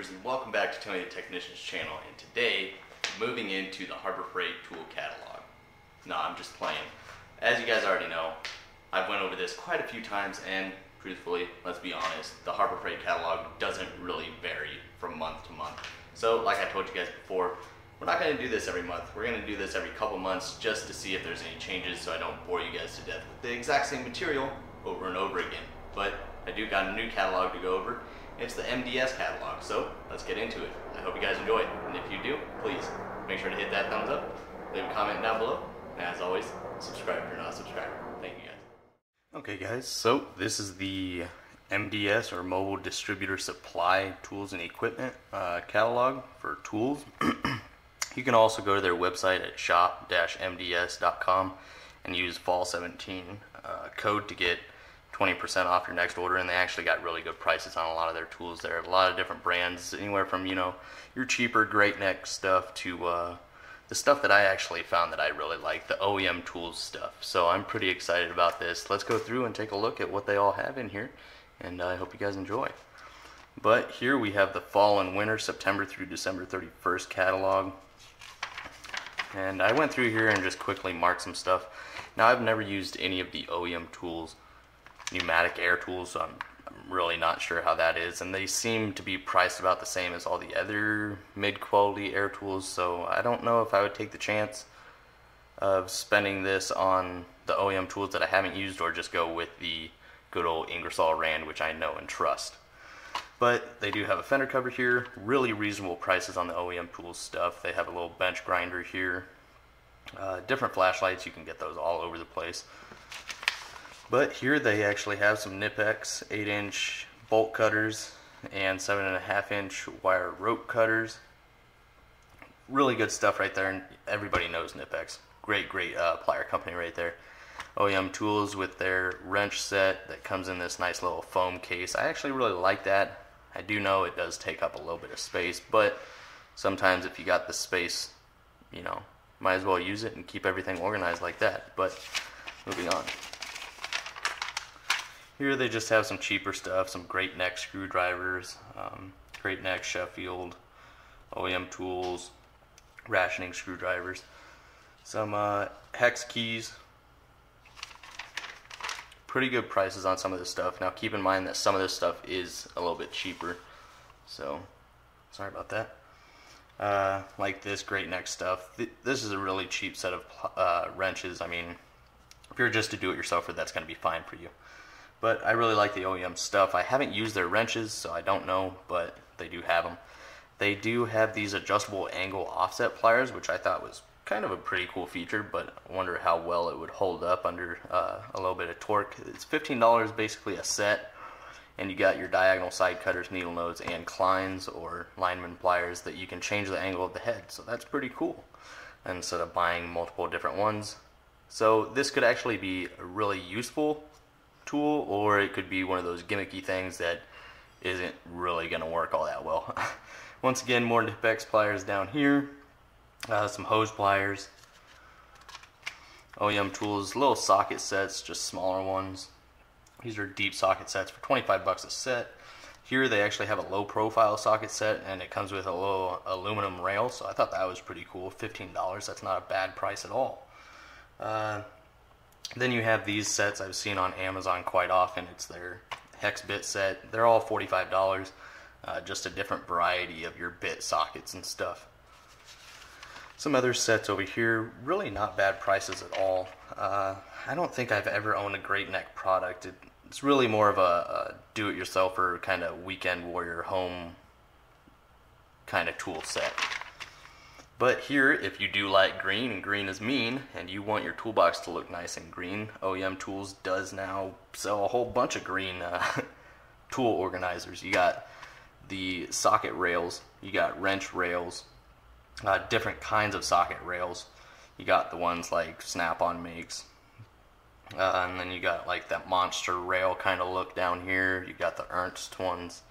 And welcome back to Tony the Technician's channel and today moving into the Harbor Freight tool catalog. No, I'm just playing. As you guys already know, I've went over this quite a few times and truthfully, let's be honest, the Harbor Freight catalog doesn't really vary from month to month. So like I told you guys before, we're not going to do this every month. We're going to do this every couple months just to see if there's any changes so I don't bore you guys to death with the exact same material over and over again. But I do got a new catalog to go over it's the MDS catalog, so let's get into it. I hope you guys enjoy it, and if you do, please make sure to hit that thumbs up, leave a comment down below, and as always, subscribe if you're not a subscriber. Thank you guys. Okay guys, so this is the MDS or Mobile Distributor Supply Tools and Equipment uh, catalog for tools. you can also go to their website at shop-mds.com and use fall 17 uh, code to get 20% off your next order and they actually got really good prices on a lot of their tools there. A lot of different brands, anywhere from, you know, your cheaper Great Neck stuff to uh, the stuff that I actually found that I really like, the OEM tools stuff. So I'm pretty excited about this. Let's go through and take a look at what they all have in here and I hope you guys enjoy. But here we have the fall and winter September through December 31st catalog. And I went through here and just quickly marked some stuff. Now I've never used any of the OEM tools pneumatic air tools, so I'm, I'm really not sure how that is. And they seem to be priced about the same as all the other mid-quality air tools, so I don't know if I would take the chance of spending this on the OEM tools that I haven't used or just go with the good old Ingersoll Rand, which I know and trust. But they do have a fender cover here, really reasonable prices on the OEM tools stuff. They have a little bench grinder here. Uh, different flashlights, you can get those all over the place. But here they actually have some Knipex 8 inch bolt cutters and 7.5 inch wire rope cutters. Really good stuff right there, and everybody knows Knipex. Great, great uh, plier company right there. OEM tools with their wrench set that comes in this nice little foam case. I actually really like that. I do know it does take up a little bit of space, but sometimes if you got the space, you know, might as well use it and keep everything organized like that. But moving on. Here they just have some cheaper stuff, some great neck screwdrivers, um, great neck Sheffield, OEM tools, rationing screwdrivers, some uh, hex keys, pretty good prices on some of this stuff. Now keep in mind that some of this stuff is a little bit cheaper, so sorry about that. Uh, like this great neck stuff. Th this is a really cheap set of uh, wrenches. I mean, if you're just a do-it-yourselfer, that's going to be fine for you. But I really like the OEM stuff. I haven't used their wrenches, so I don't know, but they do have them. They do have these adjustable angle offset pliers, which I thought was kind of a pretty cool feature, but I wonder how well it would hold up under uh, a little bit of torque. It's $15 basically a set, and you got your diagonal side cutters, needle nose, and Kleins or lineman pliers that you can change the angle of the head, so that's pretty cool instead of buying multiple different ones. So this could actually be really useful tool or it could be one of those gimmicky things that isn't really going to work all that well. Once again, more Knipex pliers down here, uh, some hose pliers, OEM tools, little socket sets, just smaller ones. These are deep socket sets for 25 bucks a set. Here they actually have a low profile socket set and it comes with a little aluminum rail, so I thought that was pretty cool. $15, that's not a bad price at all. Uh, then you have these sets I've seen on Amazon quite often. It's their hex bit set. They're all $45, uh, just a different variety of your bit sockets and stuff. Some other sets over here, really not bad prices at all. Uh, I don't think I've ever owned a Great Neck product. It, it's really more of a, a do-it-yourselfer kind of weekend warrior home kind of tool set. But here, if you do like green, and green is mean, and you want your toolbox to look nice and green, OEM Tools does now sell a whole bunch of green uh, tool organizers. You got the socket rails, you got wrench rails, uh, different kinds of socket rails. You got the ones like Snap-on makes, uh, and then you got like that monster rail kind of look down here. You got the Ernst ones,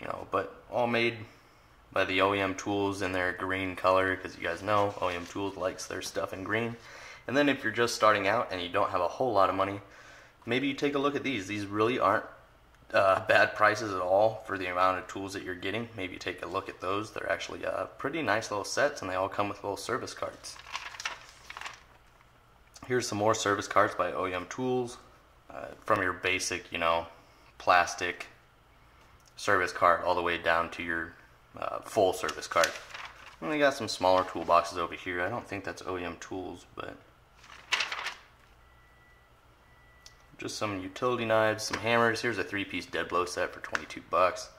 you know, but all made by the OEM Tools in their green color because you guys know OEM Tools likes their stuff in green. And then if you're just starting out and you don't have a whole lot of money, maybe you take a look at these. These really aren't uh, bad prices at all for the amount of tools that you're getting. Maybe take a look at those. They're actually uh, pretty nice little sets and they all come with little service cards. Here's some more service cards by OEM Tools. Uh, from your basic, you know, plastic service cart all the way down to your uh, full service cart. And we got some smaller toolboxes over here. I don't think that's OEM Tools, but just some utility knives, some hammers. Here's a three-piece dead blow set for 22 bucks.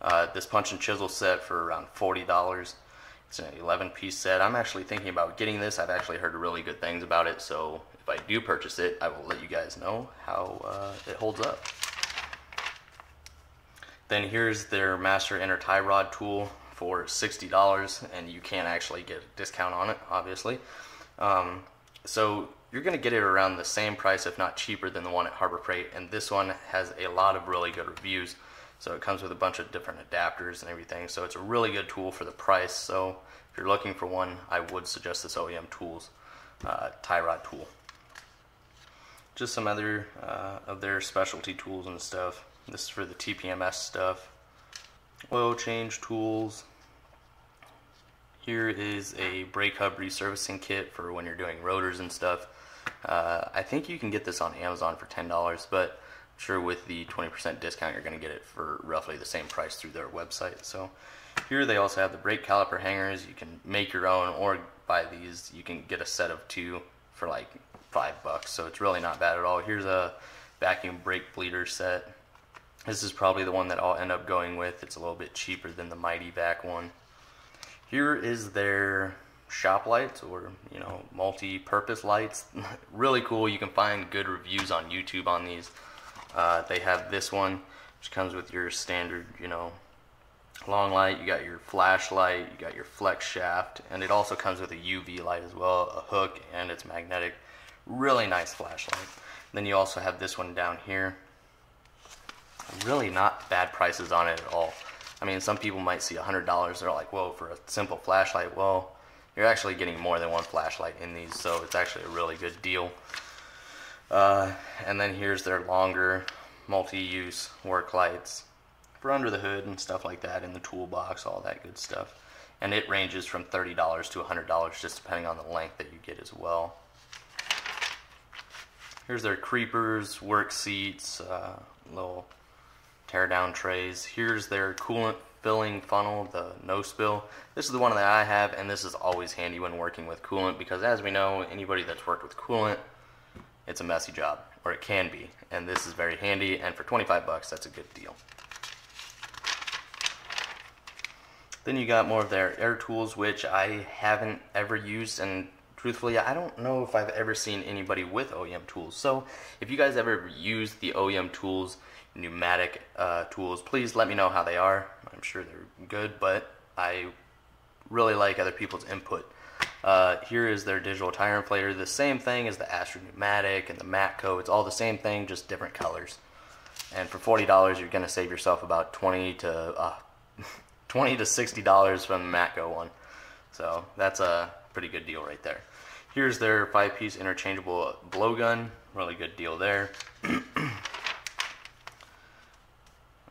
Uh, this punch and chisel set for around $40. It's an 11-piece set. I'm actually thinking about getting this. I've actually heard really good things about it, so if I do purchase it, I will let you guys know how uh, it holds up. Then here's their Master Inner Tie Rod tool for $60, and you can't actually get a discount on it, obviously. Um, so you're going to get it around the same price, if not cheaper, than the one at Harbor Freight. And this one has a lot of really good reviews. So it comes with a bunch of different adapters and everything. So it's a really good tool for the price. So if you're looking for one, I would suggest this OEM Tools uh, tie rod tool. Just some other uh, of their specialty tools and stuff. This is for the TPMS stuff. Oil change tools, here is a brake hub resurfacing kit for when you're doing rotors and stuff. Uh, I think you can get this on Amazon for $10, but I'm sure with the 20% discount, you're going to get it for roughly the same price through their website. So here they also have the brake caliper hangers. You can make your own or buy these. You can get a set of two for like five bucks. So it's really not bad at all. Here's a vacuum brake bleeder set. This is probably the one that I'll end up going with. It's a little bit cheaper than the Mityvac one. Here is their shop lights or you know multi-purpose lights. Really cool. You can find good reviews on YouTube on these. Uh, they have this one which comes with your standard you know long light. You got your flashlight you got your flex shaft and it also comes with a UV light as well a hook and it's magnetic. Really nice flashlight then you also have this one down here really not bad prices on it at all I mean, some people might see $100. They're like, whoa, for a simple flashlight. Well, you're actually getting more than one flashlight in these, so it's actually a really good deal. Uh, and then here's their longer multi-use work lights for under the hood and stuff like that in the toolbox, all that good stuff. And it ranges from $30 to $100 just depending on the length that you get as well. Here's their creepers, work seats, uh, little tear down trays. Here's their coolant filling funnel, the no spill. This is the one that I have and this is always handy when working with coolant because as we know, anybody that's worked with coolant, it's a messy job, or it can be. And this is very handy and for 25 bucks, that's a good deal. Then you got more of their air tools, which I haven't ever used and truthfully, I don't know if I've ever seen anybody with OEM tools. So if you guys ever use the OEM tools, pneumatic uh, tools, please let me know how they are. I'm sure they're good, but I really like other people's input. Uh, here is their digital tire inflator. The same thing as the Astro Pneumatic and the Matco. It's all the same thing, just different colors. And for $40, you're going to save yourself about 20 to uh, 20 to $60 from the Matco one. So that's a pretty good deal right there. Here's their five-piece interchangeable blowgun. Really good deal there.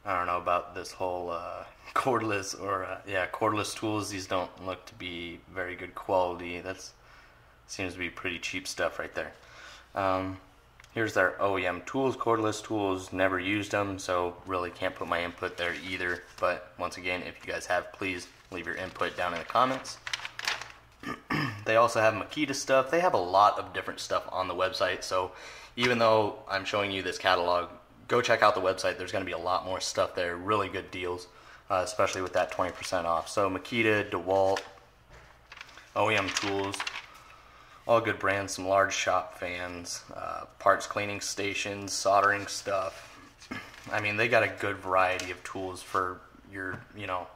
I don't know about this whole uh, cordless or uh, yeah cordless tools. These don't look to be very good quality. That seems to be pretty cheap stuff right there. Um, here's their OEM tools, cordless tools. Never used them, so really can't put my input there either. But once again, if you guys have, please leave your input down in the comments. they also have Makita stuff. They have a lot of different stuff on the website. So even though I'm showing you this catalog, go check out the website. There's going to be a lot more stuff there. Really good deals, uh, especially with that 20% off. So Makita, DeWalt, OEM Tools, all good brands. Some large shop fans, uh, parts cleaning stations, soldering stuff. I mean, they got a good variety of tools for your, you know,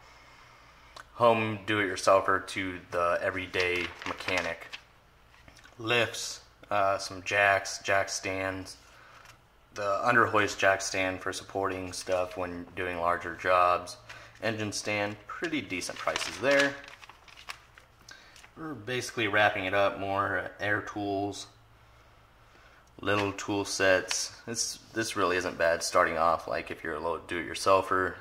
home do-it-yourselfer to the everyday mechanic. Lifts, uh, some jacks, jack stands, the underhoist jack stand for supporting stuff when doing larger jobs. Engine stand, pretty decent prices there. We're basically wrapping it up more air tools. little tool sets. This this really isn't bad starting off. Like if you're a little do-it-yourselfer,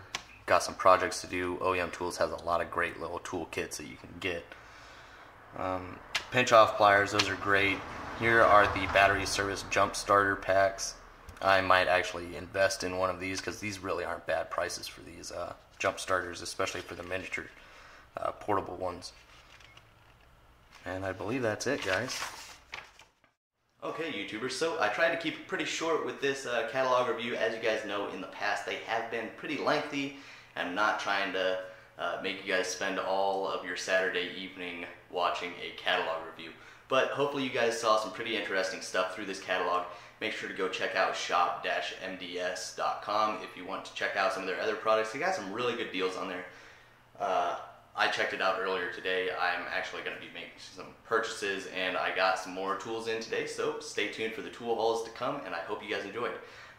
got some projects to do. OEM Tools has a lot of great little tool kits that you can get. Um, pinch off pliers, those are great. Here are the battery service jump starter packs. I might actually invest in one of these because these really aren't bad prices for these uh, jump starters, especially for the miniature uh, portable ones. And I believe that's it, guys. Okay, YouTubers, so I tried to keep it pretty short with this uh, catalog review. As you guys know, in the past, they have been pretty lengthy. I'm not trying to uh, make you guys spend all of your Saturday evening watching a catalog review. But hopefully you guys saw some pretty interesting stuff through this catalog. Make sure to go check out shop-mds.com if you want to check out some of their other products. They got some really good deals on there. Uh, I checked it out earlier today. I'm actually going to be making some purchases and I got some more tools in today. So stay tuned for the tool hauls to come and I hope you guys enjoyed.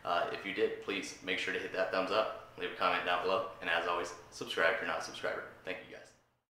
Uh, if you did, please make sure to hit that thumbs up, leave a comment down below, and as always, subscribe if you're not a subscriber. Thank you guys.